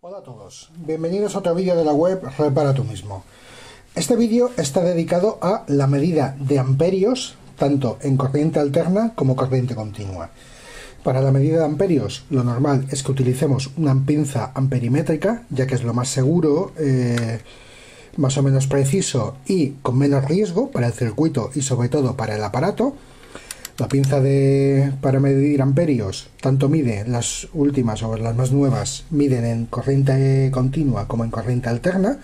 Hola a todos, bienvenidos a otro vídeo de la web Repara tú mismo. Este vídeo está dedicado a la medida de amperios tanto en corriente alterna como corriente continua. Para la medida de amperios lo normal es que utilicemos una pinza amperimétrica ya que es lo más seguro, eh, más o menos preciso y con menos riesgo para el circuito y sobre todo para el aparato. La pinza de, para medir amperios tanto mide las últimas o las más nuevas, miden en corriente continua como en corriente alterna.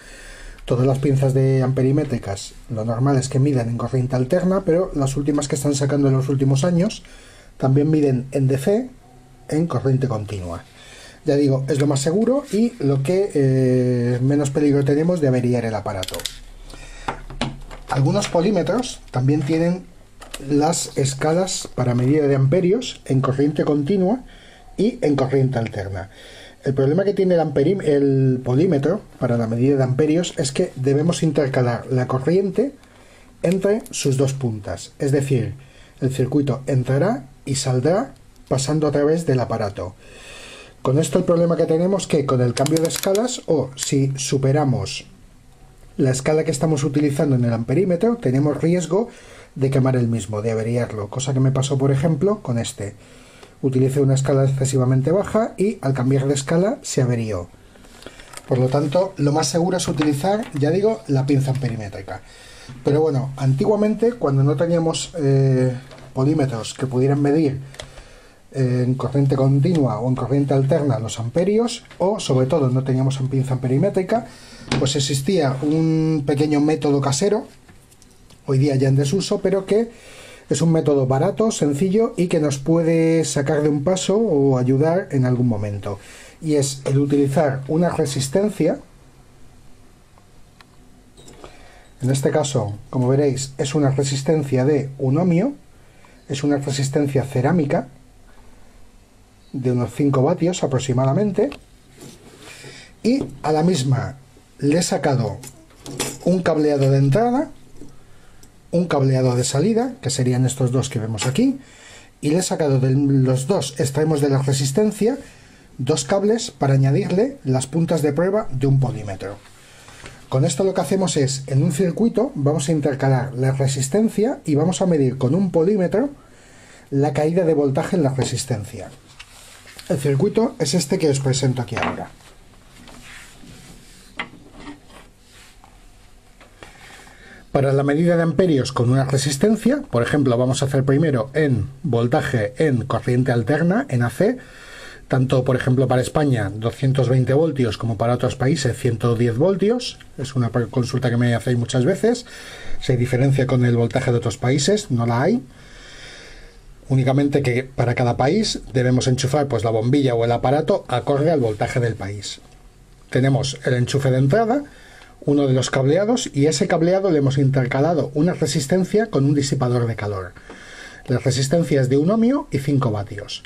Todas las pinzas de amperimétricas lo normal es que midan en corriente alterna, pero las últimas que están sacando en los últimos años también miden en DC en corriente continua. Ya digo, es lo más seguro y lo que eh, menos peligro tenemos de averiar el aparato. Algunos polímetros también tienen las escalas para medida de amperios en corriente continua y en corriente alterna. El problema que tiene el, el polímetro para la medida de amperios es que debemos intercalar la corriente entre sus dos puntas. Es decir, el circuito entrará y saldrá pasando a través del aparato. Con esto el problema que tenemos que con el cambio de escalas o si superamos la escala que estamos utilizando en el amperímetro tenemos riesgo de quemar el mismo, de averiarlo, cosa que me pasó por ejemplo con este. Utilicé una escala excesivamente baja y al cambiar de escala se averió. Por lo tanto, lo más seguro es utilizar, ya digo, la pinza amperimétrica. Pero bueno, antiguamente cuando no teníamos eh, polímetros que pudieran medir en corriente continua o en corriente alterna los amperios o sobre todo no teníamos en pinza amperimétrica pues existía un pequeño método casero hoy día ya en desuso, pero que es un método barato, sencillo y que nos puede sacar de un paso o ayudar en algún momento. Y es el utilizar una resistencia. En este caso, como veréis, es una resistencia de un ohmio, es una resistencia cerámica de unos 5 vatios aproximadamente. Y a la misma le he sacado un cableado de entrada un cableado de salida, que serían estos dos que vemos aquí, y le he sacado de los dos extremos de la resistencia dos cables para añadirle las puntas de prueba de un polímetro. Con esto lo que hacemos es, en un circuito, vamos a intercalar la resistencia y vamos a medir con un polímetro la caída de voltaje en la resistencia. El circuito es este que os presento aquí ahora. Para la medida de amperios con una resistencia, por ejemplo, vamos a hacer primero en voltaje en corriente alterna, en AC, tanto por ejemplo para España 220 voltios como para otros países 110 voltios. Es una consulta que me hacéis muchas veces. Se diferencia con el voltaje de otros países, no la hay. Únicamente que para cada país debemos enchufar pues la bombilla o el aparato acorde al voltaje del país. Tenemos el enchufe de entrada, uno de los cableados y ese cableado le hemos intercalado una resistencia con un disipador de calor. La resistencia es de 1 ohmio y 5 vatios.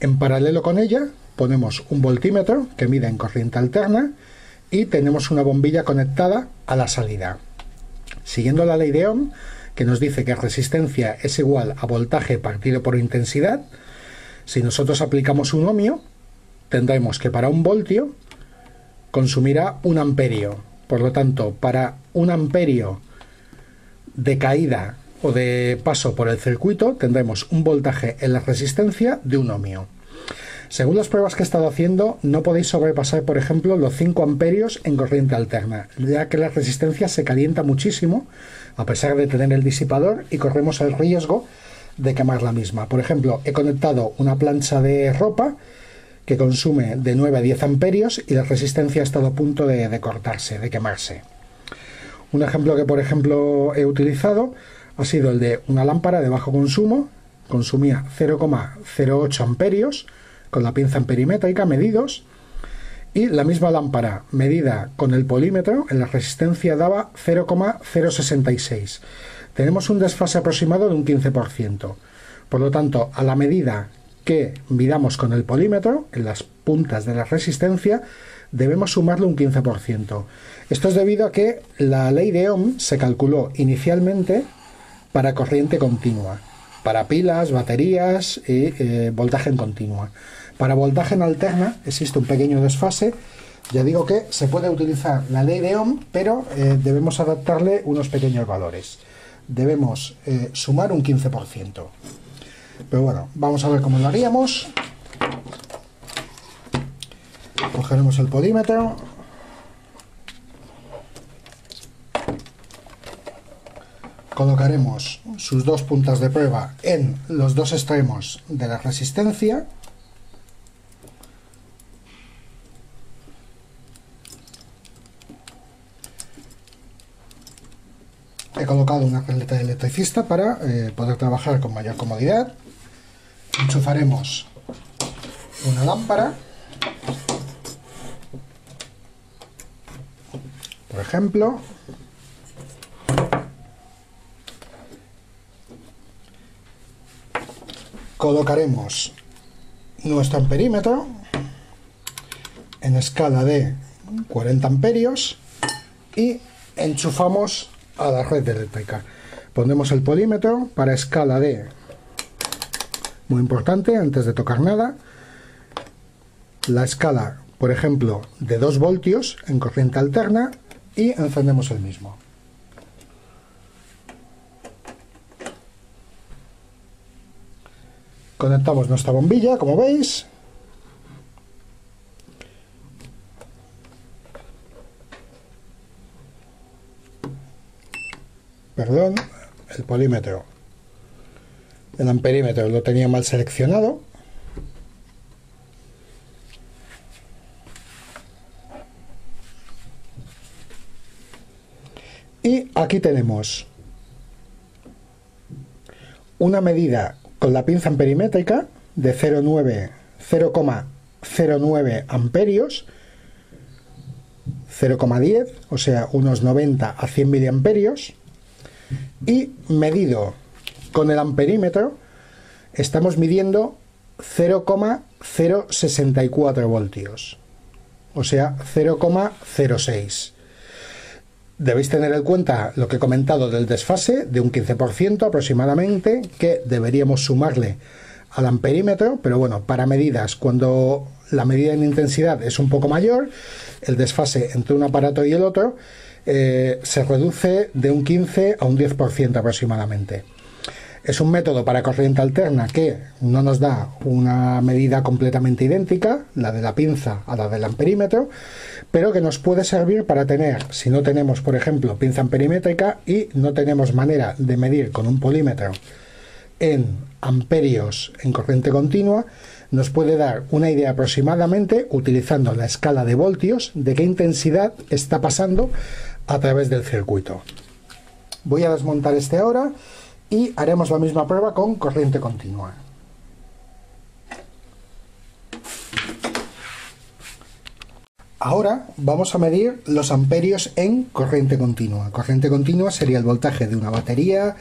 En paralelo con ella ponemos un voltímetro que mide en corriente alterna y tenemos una bombilla conectada a la salida. Siguiendo la ley de Ohm, que nos dice que resistencia es igual a voltaje partido por intensidad, si nosotros aplicamos un ohmio, tendremos que para un voltio consumirá un amperio, por lo tanto, para un amperio de caída o de paso por el circuito tendremos un voltaje en la resistencia de un ohmio. Según las pruebas que he estado haciendo, no podéis sobrepasar, por ejemplo, los 5 amperios en corriente alterna, ya que la resistencia se calienta muchísimo, a pesar de tener el disipador, y corremos el riesgo de quemar la misma. Por ejemplo, he conectado una plancha de ropa que consume de 9 a 10 amperios y la resistencia ha estado a punto de, cortarse, de quemarse. Un ejemplo que por ejemplo he utilizado ha sido el de una lámpara de bajo consumo, consumía 0,08 amperios con la pinza amperimétrica medidos y la misma lámpara medida con el polímetro en la resistencia daba 0,066. Tenemos un desfase aproximado de un 15%. Por lo tanto, a la medida que midamos con el polímetro en las puntas de la resistencia debemos sumarle un 15%. Esto es debido a que la ley de Ohm se calculó inicialmente para corriente continua, para pilas, baterías y eh, voltaje en continua. Para voltaje en alterna existe un pequeño desfase Ya digo que se puede utilizar la ley de Ohm, pero eh, debemos adaptarle unos pequeños valores. Debemos eh, sumar un 15%. Pero bueno, vamos a ver cómo lo haríamos. Cogeremos el polímetro. Colocaremos sus dos puntas de prueba en los dos extremos de la resistencia he colocado una caleta de electricista para eh, poder trabajar con mayor comodidad. Enchufaremos una lámpara. Por ejemplo. Colocaremos nuestro amperímetro en escala de 40 amperios y enchufamos a la red eléctrica. Ponemos el polímetro para escala de, muy importante, antes de tocar nada, la escala, por ejemplo, de 2 voltios en corriente alterna y encendemos el mismo. Conectamos nuestra bombilla, como veis, perdón, el polímetro, el amperímetro lo tenía mal seleccionado. Y aquí tenemos una medida con la pinza amperimétrica de 0,09 amperios, 0,10, o sea, unos 90 a 100 miliamperios, y medido con el amperímetro estamos midiendo 0,064 voltios, o sea 0,06. Debéis tener en cuenta lo que he comentado del desfase de un 15% aproximadamente que deberíamos sumarle al amperímetro, pero bueno, para medidas cuando la medida en intensidad es un poco mayor, el desfase entre un aparato y el otro eh, se reduce de un 15 a un 10% aproximadamente. Es un método para corriente alterna que no nos da una medida completamente idéntica, la de la pinza a la del amperímetro, pero que nos puede servir para tener, si no tenemos, por ejemplo, pinza amperimétrica y no tenemos manera de medir con un polímetro en amperios en corriente continua, nos puede dar una idea aproximadamente, utilizando la escala de voltios, de qué intensidad está pasando a través del circuito. Voy a desmontar este ahora y haremos la misma prueba con corriente continua. Ahora vamos a medir los amperios en corriente continua. Corriente continua sería el voltaje de una batería,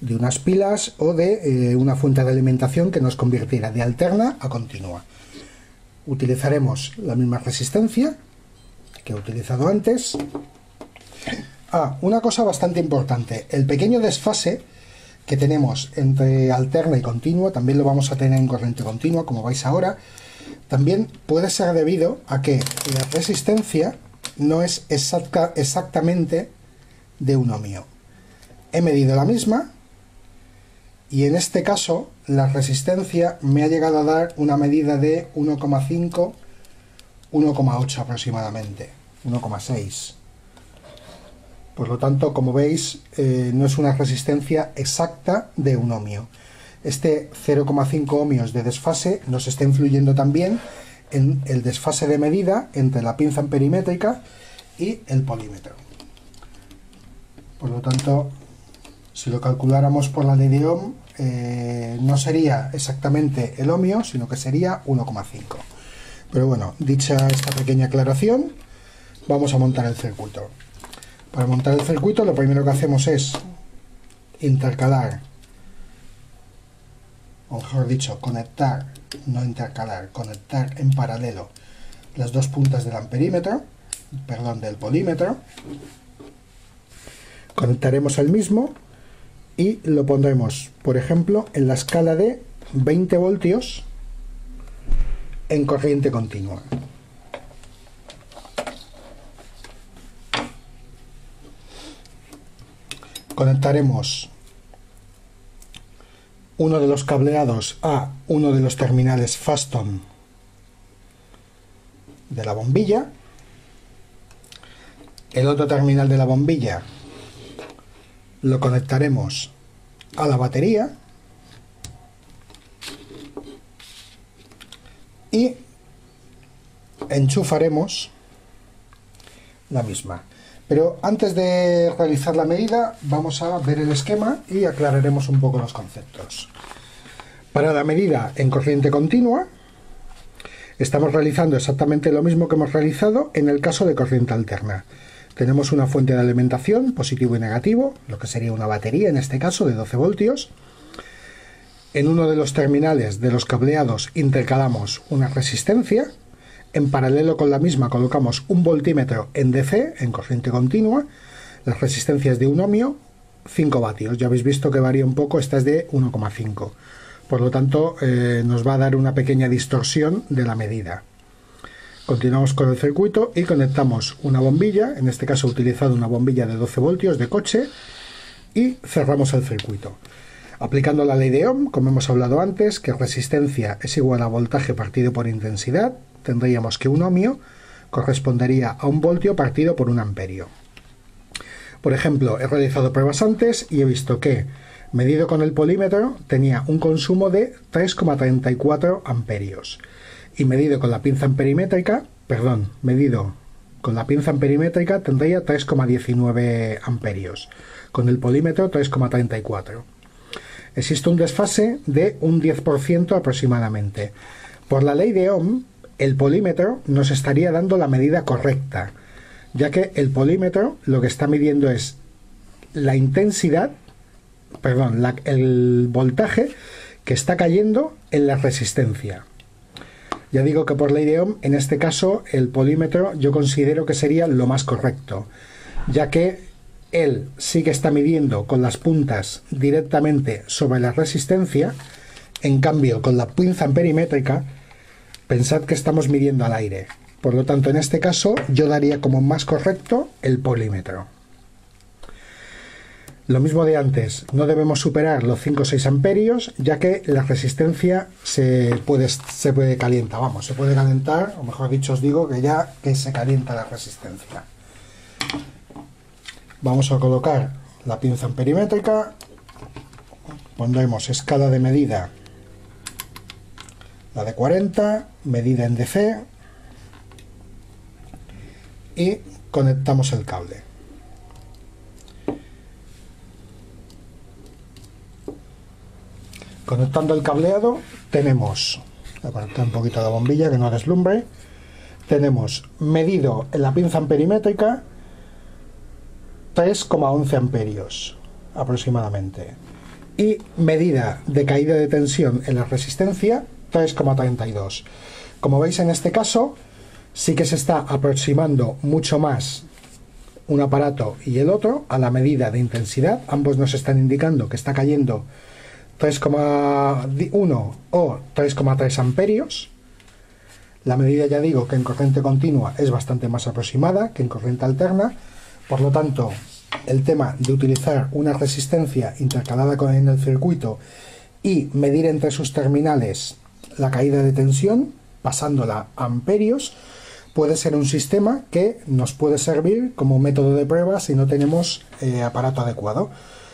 de unas pilas o de eh, una fuente de alimentación que nos convirtiera de alterna a continua. Utilizaremos la misma resistencia que he utilizado antes Ah, una cosa bastante importante. El pequeño desfase que tenemos entre alterna y continua, también lo vamos a tener en corriente continua, como vais ahora, también puede ser debido a que la resistencia no es exacta, exactamente de un ohmio. He medido la misma y en este caso la resistencia me ha llegado a dar una medida de 1,5, 1,8 aproximadamente, 1,6. Por lo tanto, como veis, eh, no es una resistencia exacta de un ohmio. Este 0,5 ohmios de desfase nos está influyendo también en el desfase de medida entre la pinza amperimétrica y el polímetro. Por lo tanto, si lo calculáramos por la ley de Ohm, eh, no sería exactamente el ohmio, sino que sería 1,5. Pero bueno, dicha esta pequeña aclaración, vamos a montar el circuito. Para montar el circuito lo primero que hacemos es intercalar, o mejor dicho, conectar, no intercalar, conectar en paralelo las dos puntas del amperímetro, perdón, del polímetro. Conectaremos el mismo y lo pondremos, por ejemplo, en la escala de 20 voltios en corriente continua. Conectaremos uno de los cableados a uno de los terminales Faston de la bombilla, el otro terminal de la bombilla lo conectaremos a la batería y enchufaremos la misma. Pero antes de realizar la medida vamos a ver el esquema y aclararemos un poco los conceptos. Para la medida en corriente continua estamos realizando exactamente lo mismo que hemos realizado en el caso de corriente alterna. Tenemos una fuente de alimentación, positivo y negativo, lo que sería una batería en este caso de 12 voltios. En uno de los terminales de los cableados intercalamos una resistencia. En paralelo con la misma colocamos un voltímetro en DC, en corriente continua. La resistencia es de 1 ohmio, 5 vatios. Ya habéis visto que varía un poco, esta es de 1,5. Por lo tanto, eh, nos va a dar una pequeña distorsión de la medida. Continuamos con el circuito y conectamos una bombilla, en este caso he utilizado una bombilla de 12 voltios de coche, y cerramos el circuito. Aplicando la ley de Ohm, como hemos hablado antes, que resistencia es igual a voltaje partido por intensidad, tendríamos que un ohmio correspondería a un voltio partido por un amperio. Por ejemplo, he realizado pruebas antes y he visto que, medido con el polímetro, tenía un consumo de 3,34 amperios y medido con la pinza amperimétrica, perdón, medido con la pinza amperimétrica tendría 3,19 amperios, con el polímetro 3,34. Existe un desfase de un 10% aproximadamente. Por la ley de Ohm, el polímetro nos estaría dando la medida correcta, ya que el polímetro lo que está midiendo es la intensidad, perdón, el voltaje que está cayendo en la resistencia. Ya digo que por ley de Ohm, en este caso, el polímetro yo considero que sería lo más correcto, ya que él sí que está midiendo con las puntas directamente sobre la resistencia, en cambio con la pinza amperimétrica, pensad que estamos midiendo al aire. Por lo tanto, en este caso, yo daría como más correcto el polímetro. Lo mismo de antes, no debemos superar los 5 o 6 amperios, ya que la resistencia se puede, se puede vamos, se puede calentar, o mejor dicho os digo que ya que se calienta la resistencia. Vamos a colocar la pinza amperimétrica, pondremos escala de medida, la de 40, medida en DC, y conectamos el cable. Conectando el cableado tenemos, apartar un poquito la bombilla que no deslumbre, tenemos medido en la pinza amperimétrica 3,11 amperios aproximadamente y medida de caída de tensión en la resistencia 3,32. Como veis en este caso sí que se está aproximando mucho más un aparato y el otro a la medida de intensidad. Ambos nos están indicando que está cayendo 3,1 o 3,3 amperios. La medida ya digo que en corriente continua es bastante más aproximada que en corriente alterna. Por lo tanto, el tema de utilizar una resistencia intercalada en el circuito y medir entre sus terminales la caída de tensión, pasándola a amperios, puede ser un sistema que nos puede servir como método de prueba si no tenemos eh, aparato adecuado.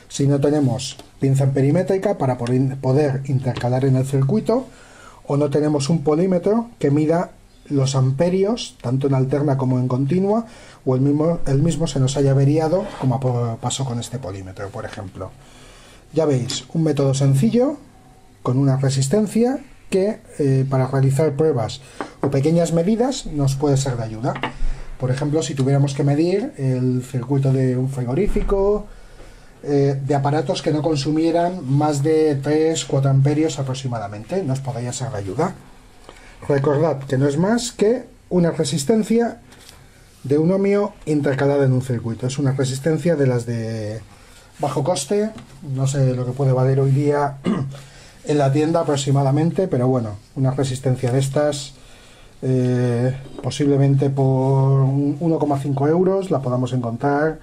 Si no tenemos pinza perimétrica para poder intercalar en el circuito o no tenemos un polímetro que mida los amperios, tanto en alterna como en continua, o el mismo, el mismo se nos haya averiado, como pasó con este polímetro, por ejemplo. Ya veis, un método sencillo, con una resistencia, que eh, para realizar pruebas o pequeñas medidas nos puede ser de ayuda. Por ejemplo, si tuviéramos que medir el circuito de un frigorífico, eh, de aparatos que no consumieran más de 3-4 amperios aproximadamente. Nos podría ser de ayuda. Recordad que no es más que una resistencia de un ohmio intercalada en un circuito. Es una resistencia de las de bajo coste. No sé lo que puede valer hoy día en la tienda aproximadamente, pero bueno, una resistencia de estas eh, posiblemente por 1,5 euros la podamos encontrar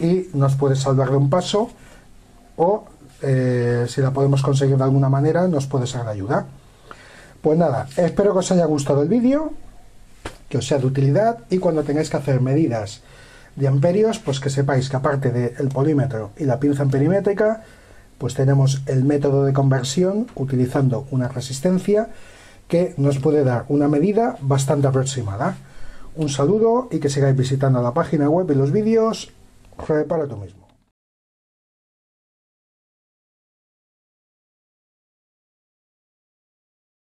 y nos puede salvar de un paso o eh, si la podemos conseguir de alguna manera nos puede ser de ayuda. Pues nada, espero que os haya gustado el vídeo, que os sea de utilidad y cuando tengáis que hacer medidas de amperios, pues que sepáis que aparte del polímetro y la pinza amperimétrica, pues tenemos el método de conversión utilizando una resistencia que nos puede dar una medida bastante aproximada. Un saludo y que sigáis visitando la página web y los vídeos. Repara tú mismo.